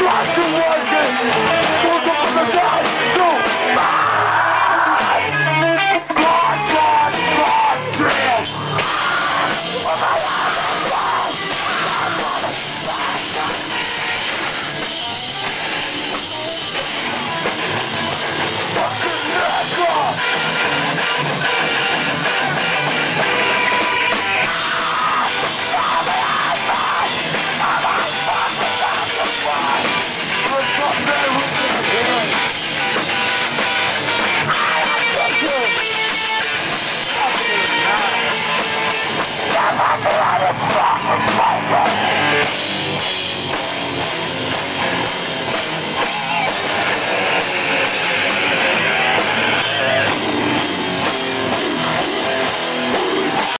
Working! fuck.